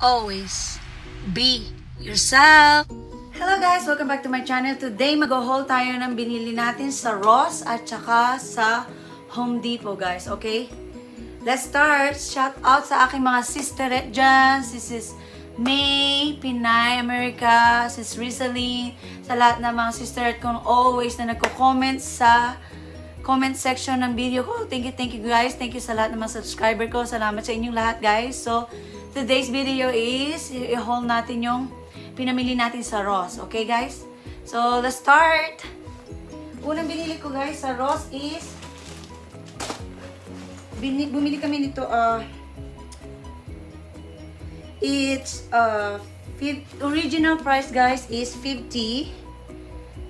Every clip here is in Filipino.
always be yourself. Hello guys! Welcome back to my channel. Today, mag-haul tayo ng binili natin sa Ross at saka sa Home Depot guys, okay? Let's start! Shout out sa aking mga sisterette dyan. This is May, Pinay, America, Sis Rizaline, sa lahat ng mga sisterette kong always na nagko-comment sa comment section ng video ko. Thank you, thank you guys. Thank you sa lahat ng mga subscriber ko. Salamat sa inyong lahat guys. So, today's video is, i-haul natin yung pinamili natin sa Ross. Okay guys? So, let's start! Unang binili ko guys sa Ross is, bini, bumili kami nito, uh, it's, uh, original price guys is 50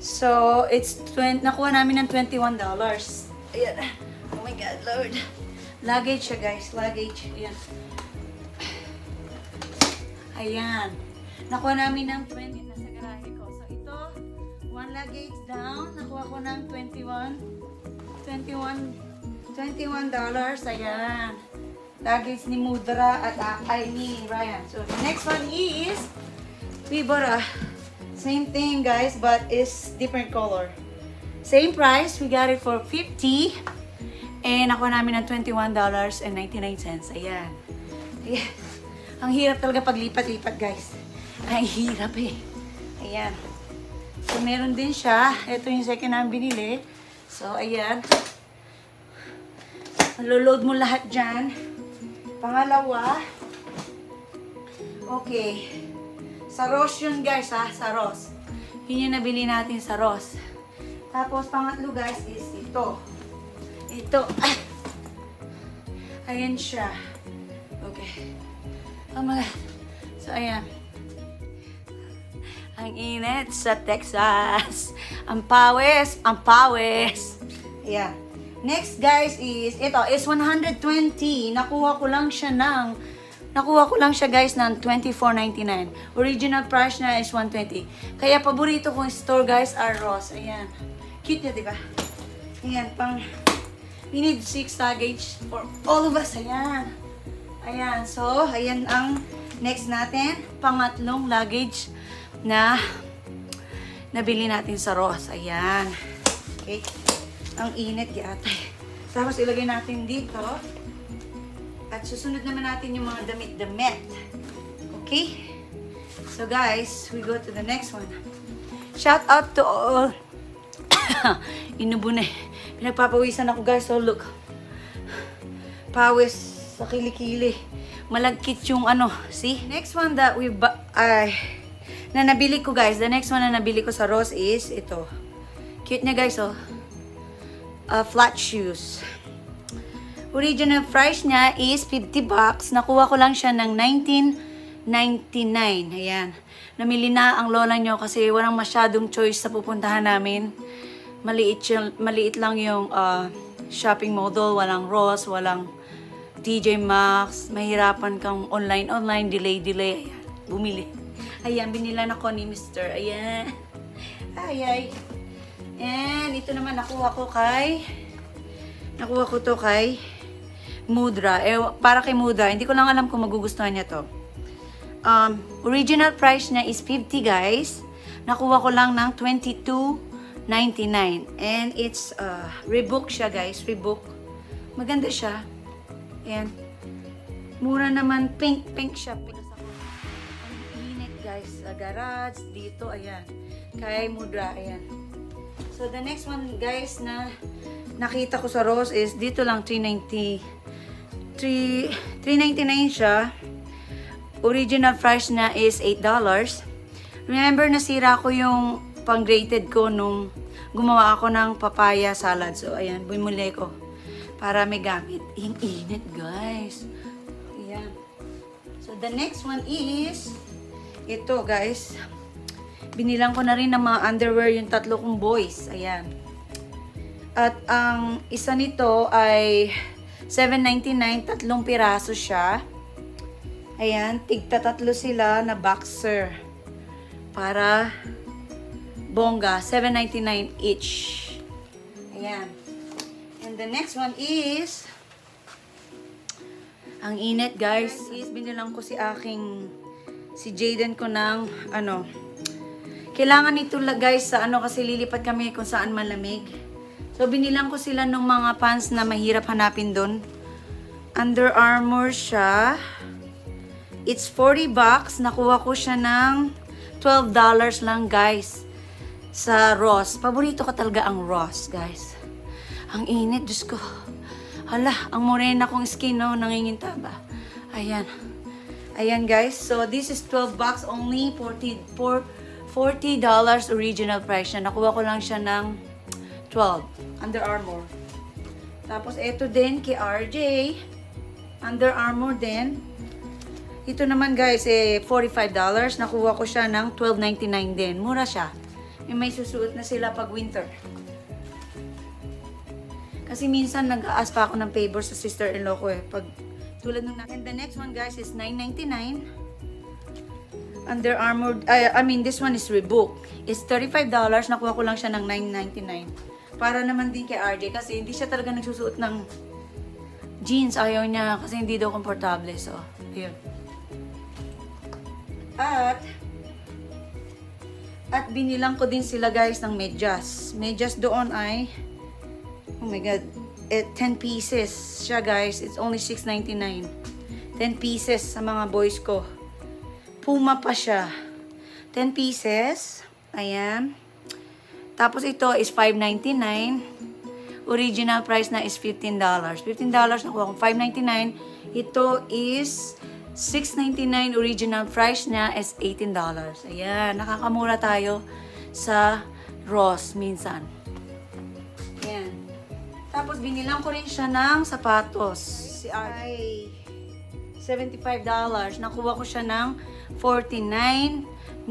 So, it's 20, nakuha namin ng $21. Ayan. Oh my God, Lord. Luggage siya, guys. Luggage. Ayan. Ayan. Nakuha namin ng 20 na sa garahe ko. So, ito, one luggage down. Nakuha ko ng 21. 21 $21. Ayan. Luggage ni Mudra at uh, ay ni Ryan. So, the next one is we bought a Same thing, guys, but it's different color. Same price. We got it for 50 And nakuha namin ng $21.99. Ayan. Ayan. Ang hirap talaga paglipat-lipat, guys. Ang hirap eh. Ayan. So, meron din siya. Ito yung second namin binili. So, ayan. Maloload mo lahat dyan. Pangalawa. Okay. Sa Ross yun guys ha, sa Ross. Yun yung nabili natin sa Ross. Tapos pangatlo guys is ito. Ito. Ah. Ayan siya. Okay. Oh my God. So ayan. Ang init sa Texas. Ang pawis. Ang pawis. Ayan. Next guys is, ito is 120. Nakuha ko lang siya ng Nakuha ko lang siya guys ng $24.99. Original price na is 120 Kaya paborito kong store guys are Ross. Ayan. Cute niya, di ba? Ayan, pang... We need 6 luggage for all of us. Ayan. Ayan. So, ayan ang next natin. Pangatlong luggage na nabili natin sa Ross. Ayan. Okay. Ang init yata. Tapos ilagay natin dito. At susunod naman natin yung mga damit-damit. Okay? So guys, we go to the next one. Shout out to all. Inubo na eh. Pinagpapawisan ako guys. So look. Pawis sa kilikili. Malagkit yung ano. See? Next one that we. Ay... na nabili ko guys. The next one na nabili ko sa Ross is ito. Cute niya guys oh. Uh, flat shoes. Original price niya is 50 bucks. Nakuha ko lang siya ng 19.99. Ayan. Namili na ang lola nyo kasi walang masyadong choice sa pupuntahan namin. Maliit, yung, maliit lang yung uh, shopping model. Walang Ross, walang TJ Maxx. Mahirapan kang online-online, delay-delay. Ayan. Bumili. Ayan, binila na ko ni Mr. Ayan. Ay, ay. And ito naman nakuha ko kay nakuha ko to kay Mudra. Eh, para kay Mudra, hindi ko lang alam kung magugustuhan niya to. Um, original price niya is 50 guys. Nakuha ko lang ng 22.99. And it's uh, rebook siya guys. Rebook. Maganda siya. Ayan. Mura naman. Pink. Pink siya. Pink. Ang init guys. Sa garage. Dito. Ayan. Kay Mudra. Ayan. So the next one guys na nakita ko sa Rose is dito lang 390 3.99 siya. Original price na is $8. Remember, nasira ko yung pang-grated ko nung gumawa ako ng papaya salad. So, ayan, bumuli ko. Para may gamit. Yung init, guys. Ayan. So, the next one is ito, guys. Binilang ko na rin ng mga underwear yung tatlo kong boys. Ayan. At ang isa nito ay $7.99, tatlong piraso siya. Ayan, tigta tatlo sila na boxer. Para bongga, $7.99 each. Ayan. The next one is Ang init, guys. Is binilang ko si aking si Jaden ko ng ano. Kailangan ito guys sa ano kasi lilipat kami kung saan malamig. So binilang ko sila ng mga pants na mahirap hanapin doon. Under Armour siya. It's 40 bucks. Nakuha ko siya ng $12 lang guys. Sa Ross. Paborito ko talaga ang Ross guys. Ang init, Diyos ko. Hala, ang morena kong skin, no? Nanginginta ba? Ayan. Ayan, guys. So, this is 12 bucks only. 40, for $40 original price siya. Nakuha ko lang siya ng 12. Under Armour. Tapos, ito din kay RJ. Under Armour din. Ito naman, guys, eh, $45. Nakuha ko siya ng $12.99 din. Mura siya. May may susuot na sila pag winter. Kasi minsan nag-aas pa ako ng favor sa sister-in-law ko eh. Pag tulad nung And the next one guys is $9.99. Under Armour, uh, I mean this one is Reebok. It's $35. Nakuha ko lang siya ng $9.99. Para naman din kay RJ kasi hindi siya talaga nagsusuot ng jeans. Ayaw niya kasi hindi daw komportable. So, yun. At, at binilang ko din sila guys ng medyas. Medyas doon ay Oh my god. It, 10 pieces siya guys. It's only $6.99. 10 pieces sa mga boys ko. Puma pa siya. 10 pieces. Ayan. Tapos ito is $5.99. Original price na is $15. $15 nakuha ko. $5.99. Ito is $6.99. Original price niya is $18. Ayan. Nakakamura tayo sa Ross minsan. Tapos, binilang ko rin siya ng sapatos. Si ay $75. Nakuha ko siya ng $49.99.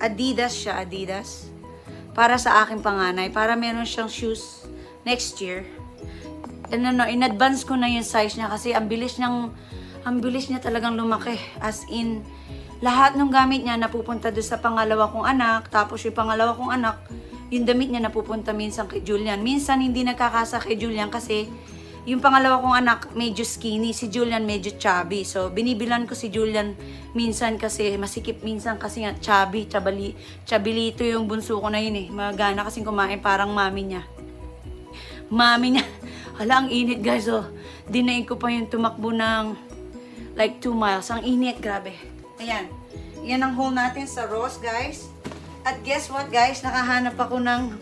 Adidas siya, Adidas. Para sa aking panganay. Para meron siyang shoes next year. And ano, in advance ko na yung size niya kasi ang bilis niyang, ang bilis niya talagang lumaki. As in, lahat ng gamit niya napupunta doon sa pangalawa kong anak. Tapos yung pangalawa kong anak, yung damit niya napupunta minsan kay Julian. Minsan hindi nagkakasa kay Julian kasi yung pangalawa kong anak medyo skinny, si Julian medyo chubby. So binibilan ko si Julian minsan kasi masikip minsan kasi nga chubby, chabali, chabilito yung bunso ko na yun eh. Magana kasing kumain parang mami niya. Mami niya. Hala, ang init guys oh. Dinaig ko pa yung tumakbo ng like 2 miles. Ang init, grabe. Ayan. Yan ang hole natin sa rose guys. At guess what guys, nakahanap ako ng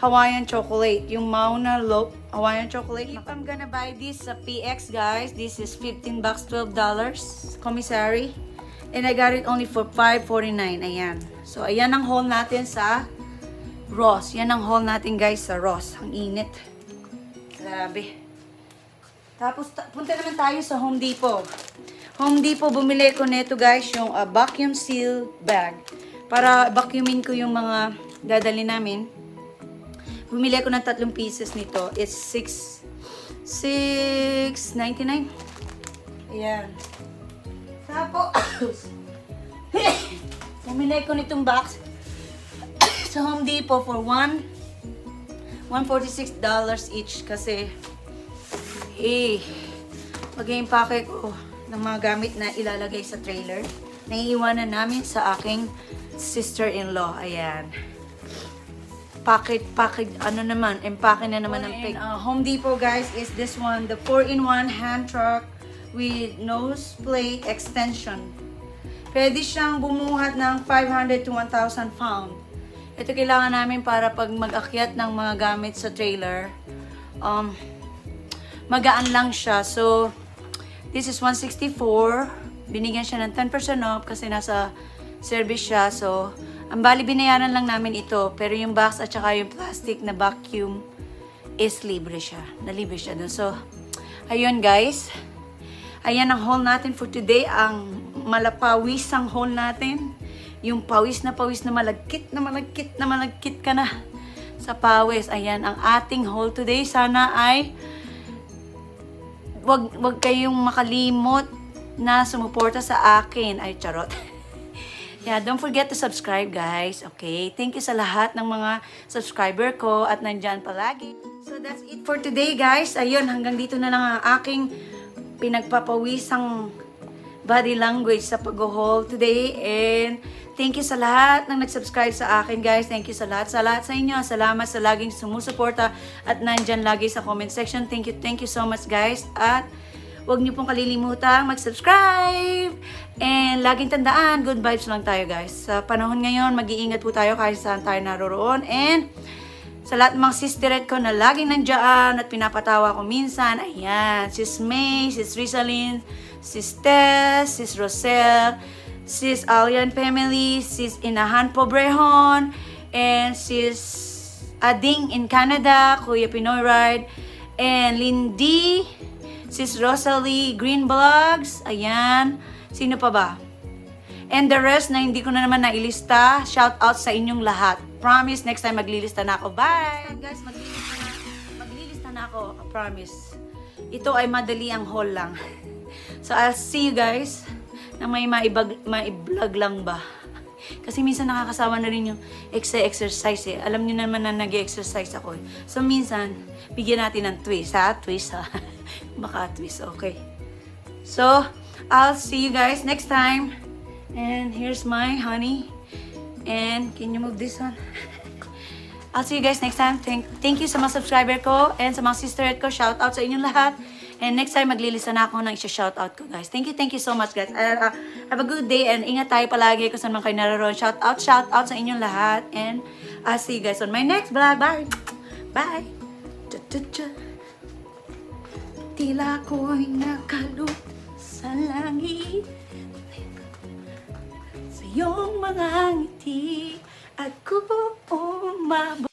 Hawaiian chocolate. Yung Mauna Loaf Hawaiian chocolate. If I'm gonna buy this sa PX guys, this is 15 bucks, 12 dollars. Commissary. And I got it only for 5.49. Ayan. So, ayan ang haul natin sa Ross. Yan ang haul natin guys sa Ross. Ang init. Grabe. Tapos, punta naman tayo sa Home Depot. Home Depot, bumili ko nito guys, yung uh, vacuum seal bag para vacuumin ko yung mga dadali namin. Bumili ako ng tatlong pieces nito. It's 6 6.99. Ayan. Tapos, bumili ko nitong box sa Home Depot for 1 $146 each kasi eh, pag-impake ko ng mga gamit na ilalagay sa trailer, naiiwanan namin sa aking sister-in-law. Ayan. Packet, packet, ano naman, empake na naman ng pig. Uh, Home Depot, guys, is this one. The 4-in-1 hand truck with nose plate extension. Pwede siyang bumuhat ng 500 to 1,000 pound. Ito kailangan namin para pag mag-akyat ng mga gamit sa trailer. Um, magaan lang siya. So, this is 164. Binigyan siya ng 10% off kasi nasa service siya. So, ang bali binayaran lang namin ito. Pero yung box at saka yung plastic na vacuum is libre siya. Nalibre siya doon. So, ayun guys. Ayan ang haul natin for today. Ang malapawis ang haul natin. Yung pawis na pawis na malagkit na malagkit na malagkit ka na sa pawis. Ayan ang ating haul today. Sana ay wag, wag kayong makalimot na sumuporta sa akin. Ay, charot. Yeah, don't forget to subscribe guys. Okay, thank you sa lahat ng mga subscriber ko at nandyan palagi. So that's it for today guys. Ayun, hanggang dito na lang ang aking pinagpapawisang body language sa pag-haul today. And thank you sa lahat ng nag-subscribe sa akin, guys. Thank you sa lahat. Sa lahat sa inyo. Salamat sa laging sumusuporta at nandyan lagi sa comment section. Thank you, thank you so much, guys. At Huwag niyo pong kalilimutang mag-subscribe. And laging tandaan, good vibes lang tayo guys. Sa panahon ngayon, mag-iingat po tayo kahit saan tayo naroroon. And sa lahat ng mga sisteret ko na laging nandiyan at pinapatawa ko minsan, ayan, sis May, sis Rizalyn, sis Tess, sis Rosel, sis Alian family, sis Inahan Pobrehon, and sis Ading in Canada, Kuya Pinoy Ride, and Lindy, Sis Rosalie Green Vlogs. Ayan. Sino pa ba? And the rest na hindi ko na naman nailista, shout out sa inyong lahat. Promise, next time maglilista na ako. Bye! Guys, maglilista na, maglilista na ako. I promise. Ito ay madali ang haul lang. So, I'll see you guys na may maibag, maiblog lang ba. Kasi minsan nakakasama na rin yung exercise eh. Alam niyo naman na nag-exercise ako eh. So minsan, bigyan natin ng twist ha? Twist ha? Baka twist, okay. So, I'll see you guys next time. And here's my honey. And can you move this one? I'll see you guys next time. Thank, thank you sa mga subscriber ko and sa mga sister ko. Shout out sa inyong lahat. And next time, maglilista na ako ng isa-shout out ko, guys. Thank you, thank you so much, guys. Uh, have a good day and ingat tayo palagi kung saan man kayo naroon. Shout out, shout out sa inyong lahat. And I'll see you guys on my next vlog. Bye! Bye! Tila ko'y nakalot sa langit Sa iyong mga ngiti At ko umabot